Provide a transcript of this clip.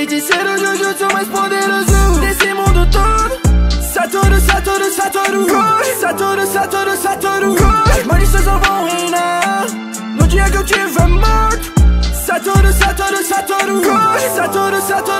Feiticeiro Jujutsu mais poderoso Desse mundo todo. Satoru, Satoru, Satoru Corre Satoru, Satoru, Satoru Corre As malícias não vão reinar. No dia que eu tiver morto. Satoru, Satoru, Satoru Corre Satoru, Satoru